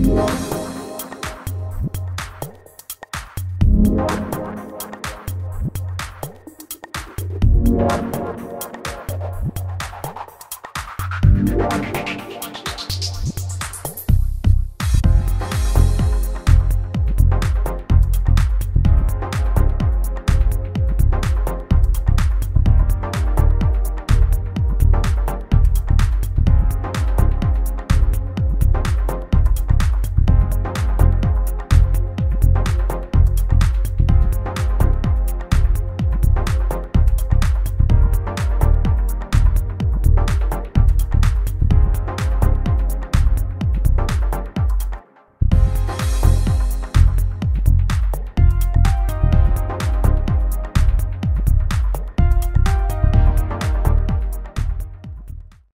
Música